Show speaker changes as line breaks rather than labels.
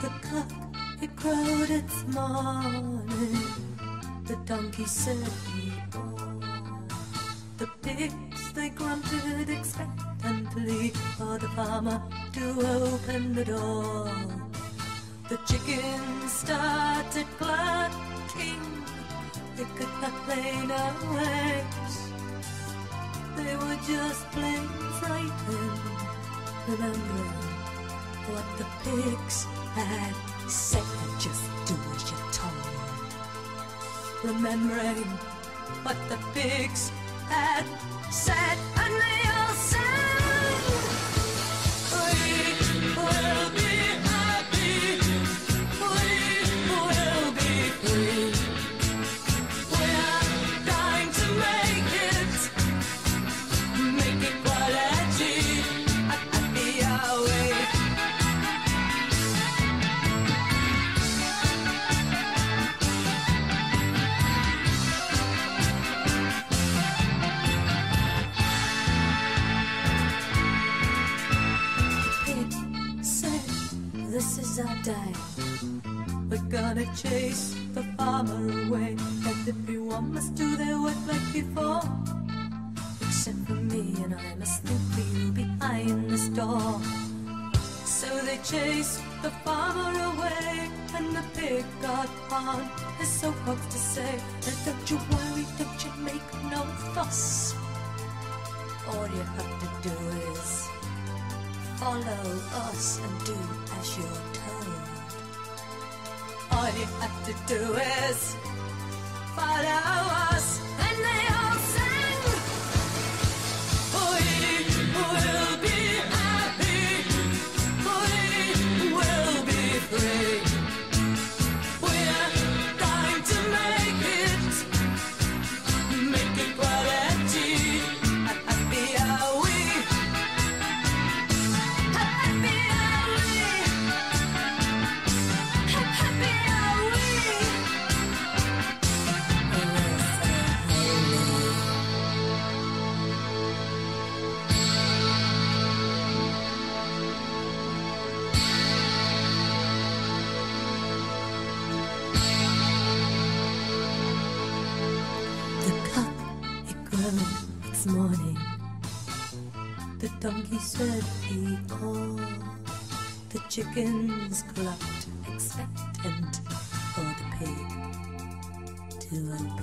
The cock, it crowed its morning. The donkey said he ought. The pigs, they grunted expectantly for the farmer to open the door. The chickens started clucking. They could not lay no eggs. They were just plain frightened, remembering what the pigs said. Just do as you're told. Remembering what the pigs had said, This is our. We're gonna chase the farmer away. And everyone must do their work like before. Except for me, and I must snoop you behind this door. So they chased the farmer away, and the pig got on his soapbox to say, "Now Don't you worry, don't you make no fuss. All you have to do is follow us and do as you're told. All you have to do is follow us, morning. The donkey said he ought. The chickens clucked expectant for the pig to.